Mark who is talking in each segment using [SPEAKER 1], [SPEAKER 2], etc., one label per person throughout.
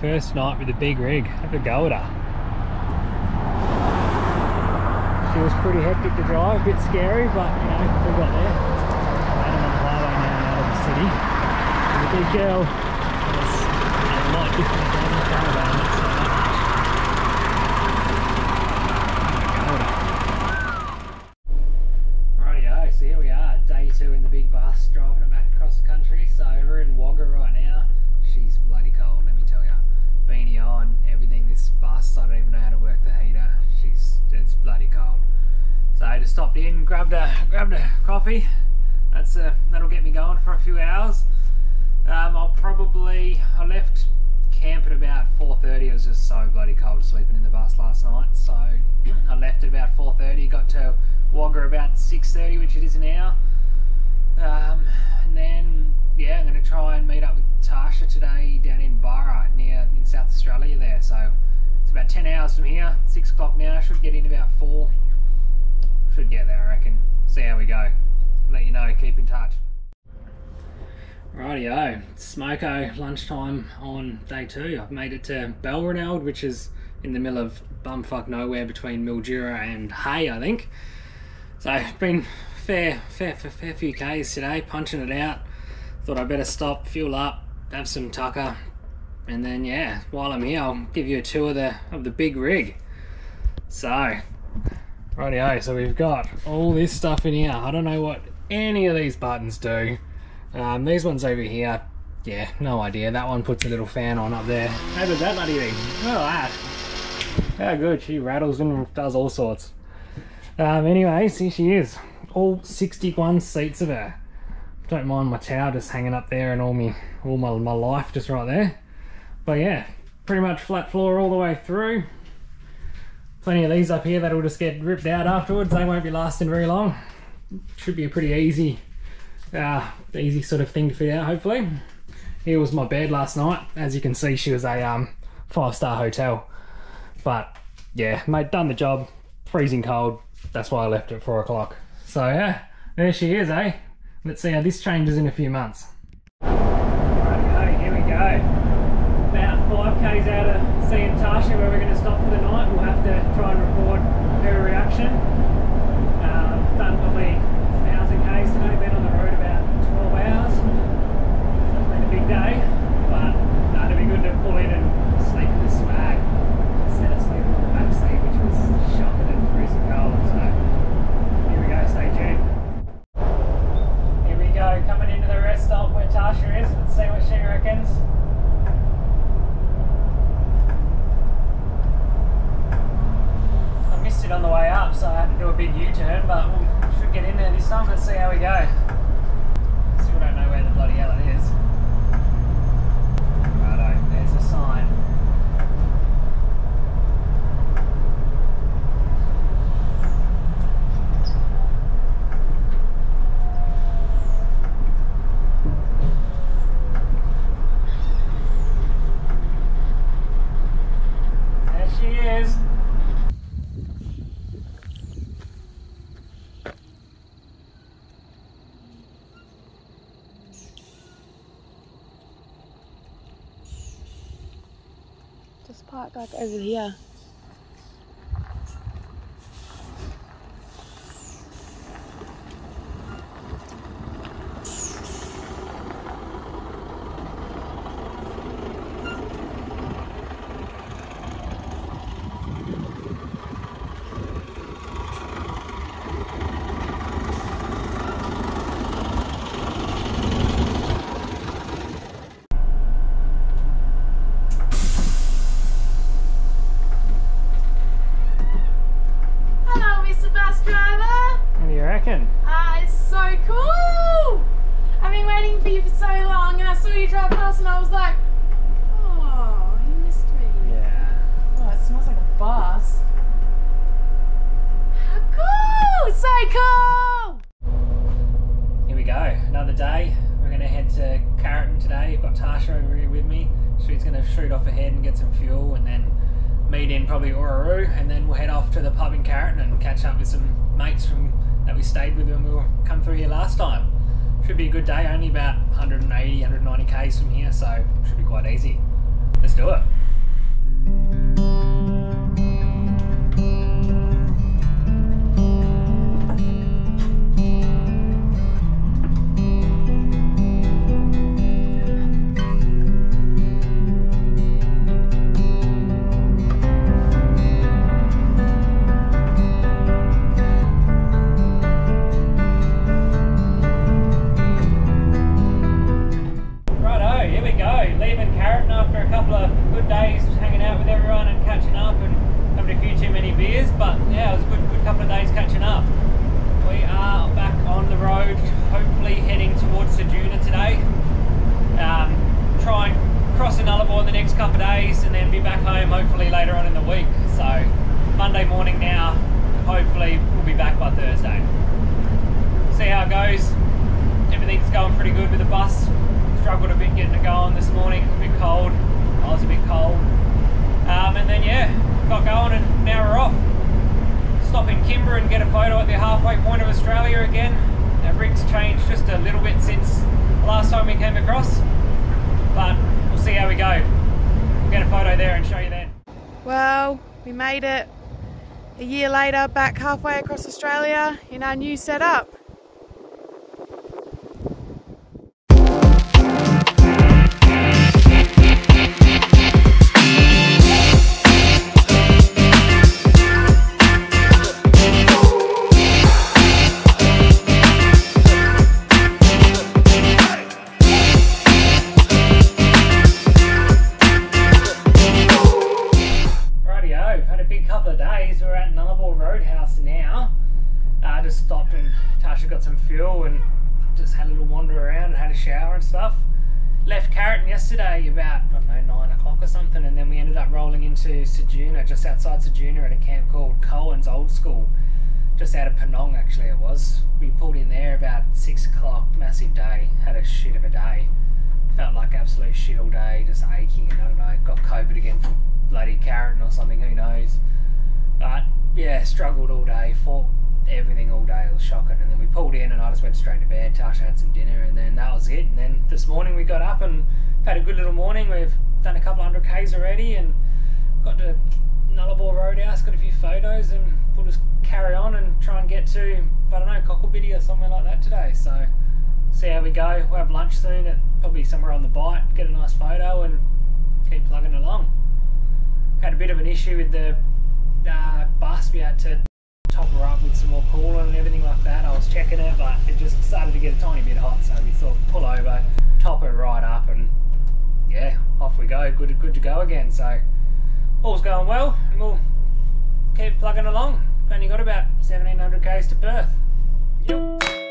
[SPEAKER 1] first night with the big rig. Have a go at her. She was pretty hectic to drive, a bit scary, but you know, we got there. Them on the highway now out of the city. And the big girl was a lot different than the caravan, just stopped in, grabbed a grabbed a coffee. That's uh, that'll get me going for a few hours. Um, I'll probably I left camp at about 4.30 it was just so bloody cold sleeping in the bus last night. So I left at about 4.30 got to Wagga about 6.30 which it is now. Um, and then yeah I'm to try and meet up with Tarsha today down in Barra near in South Australia there. So it's about 10 hours from here 6 o'clock now. Should get in about 4 should get there I reckon see how we go let you know keep in touch Rightio, Smoko lunchtime on day two. I've made it to Balranald, which is in the middle of bumfuck nowhere between Mildura and Hay, I think. So it's been fair, fair, fair, fair few k's today, punching it out. Thought I'd better stop, fuel up, have some tucker, and then yeah, while I'm here, I'll give you a tour of the of the big rig. So, rightio, so we've got all this stuff in here. I don't know what any of these buttons do. Um, these ones over here, yeah, no idea. That one puts a little fan on up there. How does that bloody thing? At that. How good. She rattles and does all sorts. Um, anyways, here she is. All 61 seats of her. Don't mind my towel just hanging up there and all me, all my, my life just right there. But yeah, pretty much flat floor all the way through. Plenty of these up here that'll just get ripped out afterwards. They won't be lasting very long. Should be a pretty easy uh, easy sort of thing to fit out hopefully. Here was my bed last night. As you can see she was a um, five star hotel. But yeah mate done the job. Freezing cold. That's why I left at four o'clock. So yeah there she is eh? Let's see how this changes in a few months Righty-ho, here we go about five k's out of seeing Tarsha where we're going to stop for the night. We'll have to try and record her reaction. Um, done probably thousand k's today been on the road about 12 hours. It's been a big day but no, it'd be good to pull in and sleep in the swag instead of sleeping on the back seat which was shocking and freezing cold so here we go stay tuned here we go coming into the rest stop where Tarsha is let's see what she reckons I missed it on the way up, so I had to do a big U-turn, but we should get in there this time. Let's see how we go. Still don't know where the bloody hell it is. Righto, there's a sign. There she is.
[SPEAKER 2] Just park like over here.
[SPEAKER 3] Driver.
[SPEAKER 1] What do you reckon?
[SPEAKER 3] Ah, it's so cool. I've been waiting for you for so long, and I saw you drive past, and I was like, oh, you missed me.
[SPEAKER 1] Yeah.
[SPEAKER 3] Oh, it smells like a bus. How cool! So cool!
[SPEAKER 1] Here we go. Another day. We're going to head to Carrieton today. I've got Tarsha over here with me. She's going to shoot off ahead and get some fuel and then meet in probably Orroroo and then we'll head off to the pub in Carrieton and catch up with some mates from that we stayed with when we were come through here last time. Should be a good day, only about 180, 190 k's from here, so should be quite easy. Let's do it. Getting it going this morning. A bit cold. I was a bit cold. Um, and then yeah, got going and now we're off. Stop in Kimba and get a photo at the halfway point of Australia again. Our rig's changed just a little bit since last time we came across. But we'll see how we go. We'll get a photo there and show you then.
[SPEAKER 3] Well, we made it a year later back halfway across Australia in our new setup.
[SPEAKER 1] Stopped and Tarsha got some fuel and just had a little wander around and had a shower and stuff. Left Carrieton yesterday about, I don't know, 9 o'clock or something, and then we ended up rolling into Ceduna, just outside Ceduna at a camp called Cohen's Old School, just out of Penong actually it was. We pulled in there about 6 o'clock, massive day, had a shit of a day. Felt like absolute shit all day, just aching, and I don't know, got COVID again from bloody Carrieton or something, who knows. But yeah, struggled all day, fought everything all day, it was shocking. And then we pulled in and I just went straight to bed. Tarsha had some dinner and then that was it. And then this morning we got up and had a good little morning. We've done a couple hundred Ks already and got to Nullarbor Roadhouse, got a few photos and we'll just carry on and try and get to, I don't know, Cocklebiddy or somewhere like that today. So see how we go. We'll have lunch soon at probably somewhere on the Bight, get a nice photo and keep plugging along. Had a bit of an issue with the uh, bus. We had to up with some more coolant and everything like that. I was checking it, but it just started to get a tiny bit hot, so we thought pull over, top her right up, and yeah, off we go. Good, good to go again. So all's going well, and we'll keep plugging along. Only got about 1700 k's to Perth. Yep.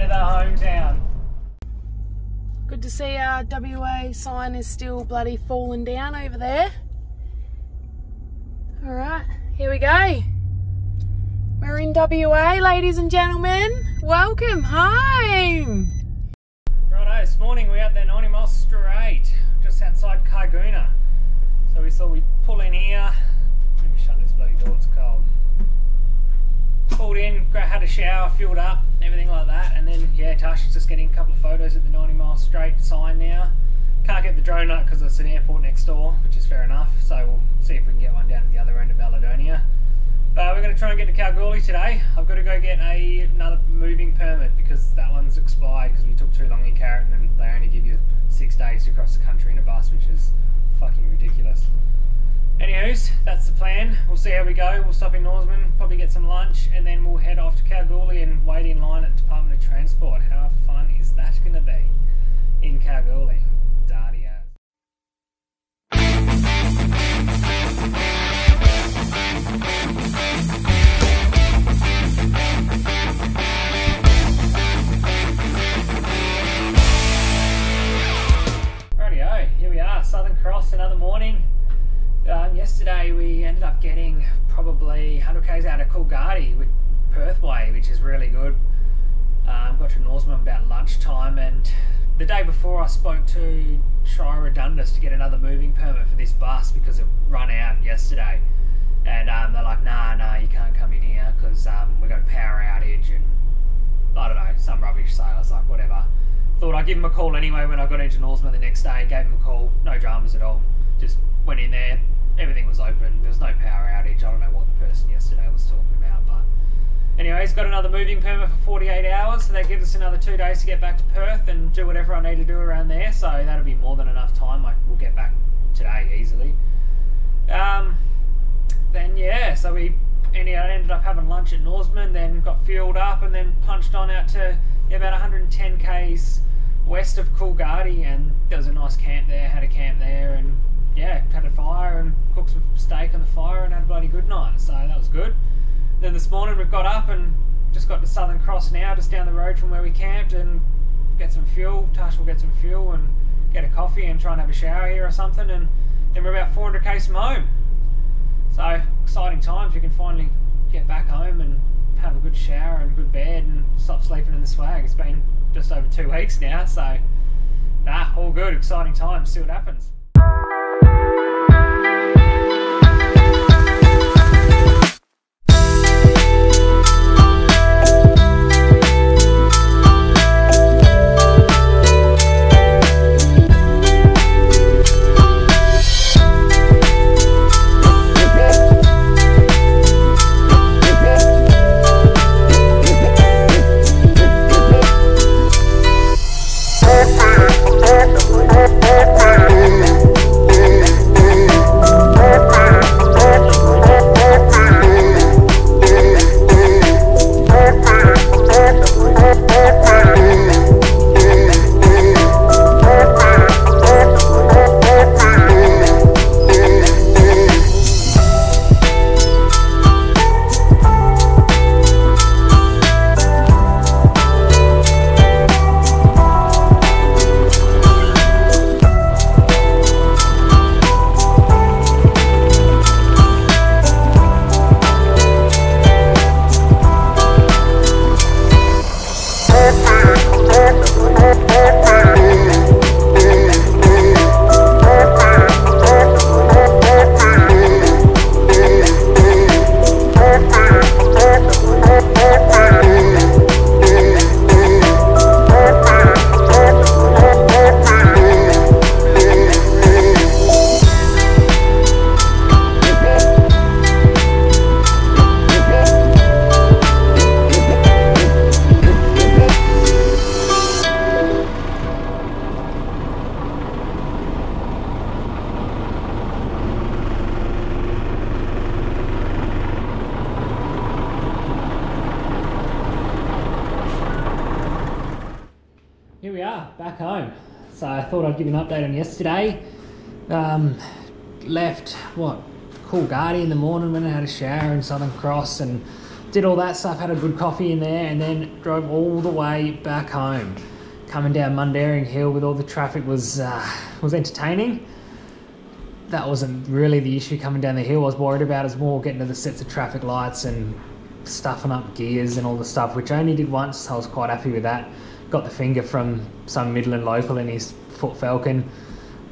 [SPEAKER 1] Into the hometown.
[SPEAKER 3] Good to see our WA sign is still bloody falling down over there. Alright, here we go. We're in WA, ladies and gentlemen. Welcome home.
[SPEAKER 1] Righto, this morning we had the 90 mile straight just outside Caiguna. So we thought we'd pull in here. Let me shut this bloody door, it's cold. Pulled in, had a shower, fueled up, everything like that, and then yeah, Tarsha's just getting a couple of photos at the 90 mile straight sign now. Can't get the drone up because it's an airport next door, which is fair enough. So we'll see if we can get one down at the other end of Balladonia. Uh, we're going to try and get to Kalgoorlie today. I've got to go get a, another moving permit because that one's expired because we took too long in Carrieton and they only give you six days to cross the country in a bus, which is fucking ridiculous. Anyways, that's the plan. We'll see how we go. We'll stop in Norseman, probably get some lunch, and then we'll head off to Kalgoorlie and wait in line at the Department of Transport. How fun is that going to be? in Kalgoorlie. Darty 100 k's out of Coolgardie with Perth Way, which is really good. Um, got to Norseman about lunchtime, and the day before I spoke to Shire of Dundas to get another moving permit for this bus because it run out yesterday. And um, they're like, nah, nah, you can't come in here because um, we got a power outage and I don't know, some rubbish. So I was like, whatever. Thought I'd give him a call anyway when I got into Norseman the next day. Gave him a call, no dramas at all. Just went in there, everything was open. There was no power outage. I don't know what the person yesterday was talking about, but anyway, he's got another moving permit for 48 hours, so that gives us another two days to get back to Perth and do whatever I need to do around there. So that'll be more than enough time. I, we'll get back today easily. Um, then yeah, so we I ended up having lunch at Norseman, then got fueled up, and then punched on out to yeah, about 110 k's west of Coolgardie, and there was a nice camp there. Had a camp there, and yeah, had a fire and cooked some steak on the fire, and had a bloody good night. So that was good. Then this morning we've got up and just got to Southern Cross now, just down the road from where we camped, and get some fuel. Tash will get some fuel and get a coffee and try and have a shower here or something, and then we're about 400k from home. So exciting times. You can finally get back home and have a good shower and good bed and stop sleeping in the swag. It's been just over two weeks now, so nah, all good. Exciting times. See what happens. Back home. So I thought I'd give you an update on yesterday. Um, left, what, Coolgardie in the morning, went and had a shower in Southern Cross and did all that stuff, had a good coffee in there, and then drove all the way back home. Coming down Mundaring Hill with all the traffic was uh, was entertaining. That wasn't really the issue coming down the hill. I was worried about is more getting to the sets of traffic lights and stuffing up gears and all the stuff, which I only did once. I was quite happy with that. Got the finger from some Midland local in his Ford Falcon,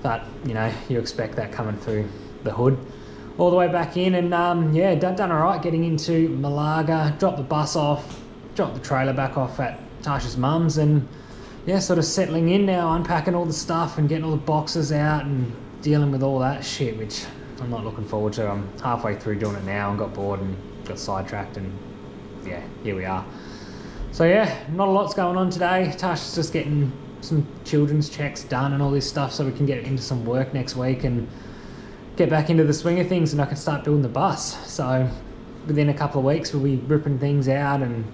[SPEAKER 1] but you know you expect that coming through the hood. All the way back in, and um, yeah, done, done all right getting into Malaga. Dropped the bus off, dropped the trailer back off at Tarsha's mum's, and yeah, sort of settling in now, unpacking all the stuff and getting all the boxes out and dealing with all that shit, which I'm not looking forward to. I'm halfway through doing it now and got bored and got sidetracked, and yeah, here we are. So yeah, not a lot's going on today. Tarsha's just getting some children's checks done and all this stuff so we can get into some work next week and get back into the swing of things and I can start building the bus. So within a couple of weeks we'll be ripping things out and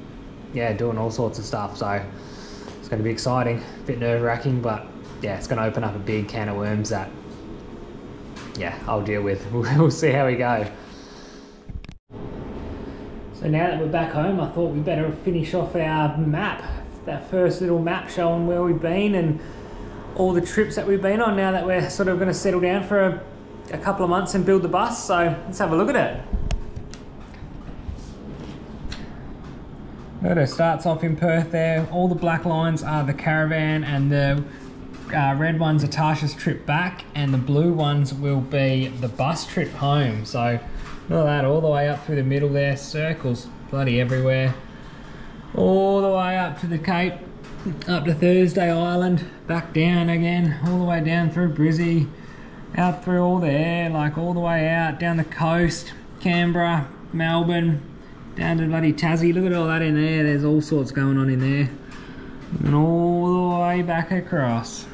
[SPEAKER 1] yeah, doing all sorts of stuff. So it's going to be exciting, a bit nerve wracking, but yeah, it's going to open up a big can of worms that, yeah, I'll deal with. We'll see how we go. So now that we're back home, I thought we better finish off our map, that first little map showing where we've been and all the trips that we've been on. Now that we're sort of going to settle down for a, a couple of months and build the bus, so let's have a look at it. It starts off in Perth there. All the black lines are the caravan and the uh, red ones are Tarsha's trip back and the blue ones will be the bus trip home. So look at that, all the way up through the middle there, circles bloody everywhere. All the way up to the Cape, up to Thursday Island, back down again, all the way down through Brizzy, out through all there, like all the way out, down the coast, Canberra, Melbourne, down to bloody Tassie. Look at all that in there. There's all sorts going on in there. And all the way back across.